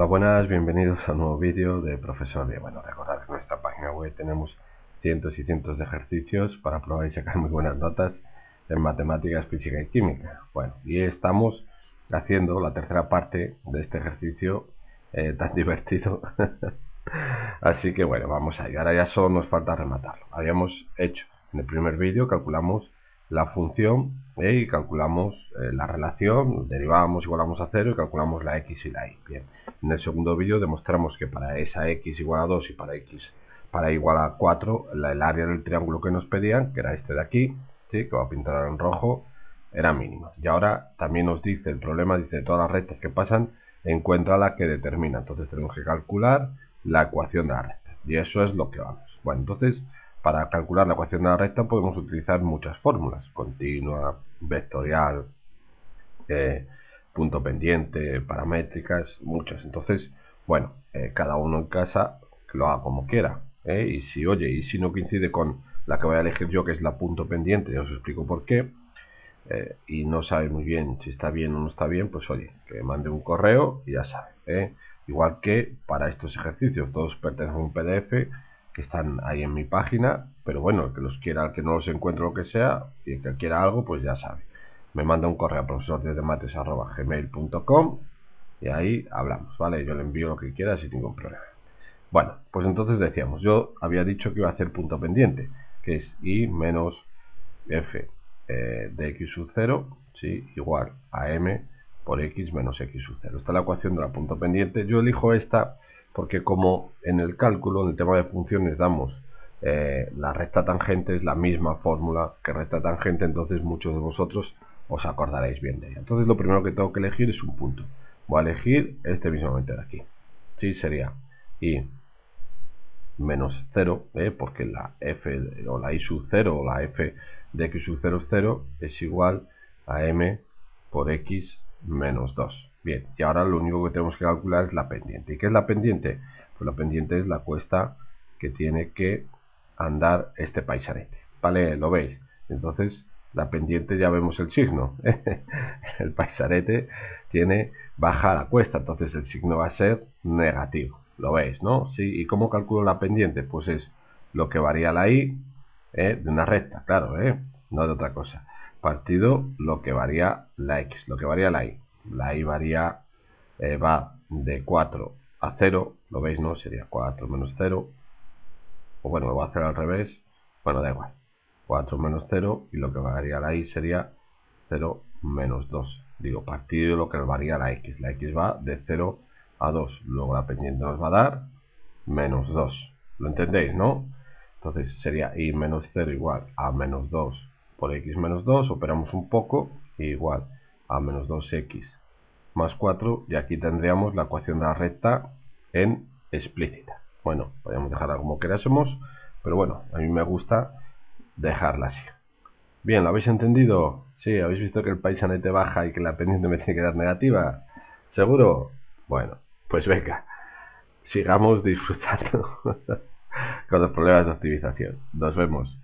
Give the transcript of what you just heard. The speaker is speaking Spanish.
Hola buenas, bienvenidos a un nuevo vídeo de Profesor de Bueno, recordad que en nuestra página web tenemos cientos y cientos de ejercicios para probar y sacar muy buenas notas en matemáticas, física y química. Bueno, y estamos haciendo la tercera parte de este ejercicio eh, tan divertido. Así que bueno, vamos ahí. Ahora ya solo nos falta rematarlo. Habíamos hecho en el primer vídeo, calculamos la función e y calculamos eh, la relación, derivamos, igualamos a 0 y calculamos la x y la y. Bien, en el segundo vídeo demostramos que para esa x igual a 2 y para x para igual a 4, el área del triángulo que nos pedían, que era este de aquí, ¿sí? que va a pintar en rojo, era mínima. Y ahora también nos dice, el problema dice, todas las rectas que pasan, encuentra la que determina. Entonces tenemos que calcular la ecuación de la recta. Y eso es lo que vamos. Bueno, entonces para calcular la ecuación de la recta podemos utilizar muchas fórmulas, continua, vectorial, eh, punto pendiente, paramétricas, muchas. Entonces, bueno, eh, cada uno en casa lo haga como quiera. ¿eh? Y si, oye, y si no coincide con la que voy a elegir yo, que es la punto pendiente, os explico por qué, y no sabe muy bien si está bien o no está bien, pues oye, que mande un correo y ya sabe. Igual que para estos ejercicios, todos pertenecen a un PDF que están ahí en mi página, pero bueno, el que los quiera, el que no los encuentre lo que sea, y el que quiera algo, pues ya sabe. Me manda un correo a profesordesdemates.gmail.com y ahí hablamos, ¿vale? Yo le envío lo que quiera sin ningún problema. Bueno, pues entonces decíamos, yo había dicho que iba a hacer punto pendiente, que es i menos f eh, de x sub 0, ¿sí? igual a m por x menos x sub 0. Esta es la ecuación de la punto pendiente. Yo elijo esta porque como en el cálculo, en el tema de funciones, damos eh, la recta tangente, es la misma fórmula que recta tangente, entonces muchos de vosotros os acordaréis bien de ella. Entonces lo primero que tengo que elegir es un punto. Voy a elegir este mismo de aquí. Sí, sería y menos 0, ¿eh? porque la f o la y sub 0 o la f de x sub 0 es 0 es igual a m por x menos 2. Bien, y ahora lo único que tenemos que calcular es la pendiente. ¿Y qué es la pendiente? Pues la pendiente es la cuesta que tiene que andar este paisanete. ¿Vale? ¿Lo veis? Entonces, la pendiente ya vemos el signo. el paisanete tiene baja la cuesta, entonces el signo va a ser negativo. ¿Lo veis, no? Sí, ¿y cómo calculo la pendiente? Pues es lo que varía la i ¿eh? de una recta, claro, ¿eh? no de otra cosa. Partido lo que varía la x, lo que varía la y la i varía, eh, va de 4 a 0, lo veis, ¿no? Sería 4 menos 0, o bueno, lo voy a hacer al revés, bueno, da igual, 4 menos 0, y lo que varía la i sería 0 menos 2, digo, partido de lo que varía la x, la x va de 0 a 2, luego la pendiente nos va a dar menos 2, ¿lo entendéis, no? Entonces sería i menos 0 igual a menos 2 por x menos 2, operamos un poco, igual a menos 2x más 4 y aquí tendríamos la ecuación de la recta en explícita. Bueno, podríamos dejarla como querásemos, pero bueno, a mí me gusta dejarla así. Bien, ¿lo habéis entendido? Sí, ¿habéis visto que el paisanete baja y que la pendiente me tiene que dar negativa? ¿Seguro? Bueno, pues venga, sigamos disfrutando con los problemas de optimización. Nos vemos.